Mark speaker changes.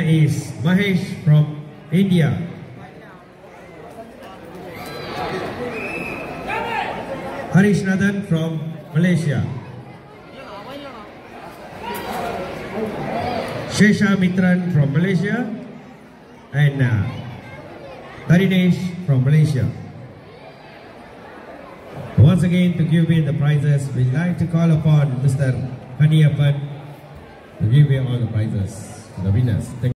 Speaker 1: is Mahesh from India. Harish Nathan from Malaysia. Shesha Mitran from Malaysia and uh, Harinesh from Malaysia. Once again to give me the prizes, we'd like to call upon Mr. Kaniappan to give me all the prizes to the winners. Thank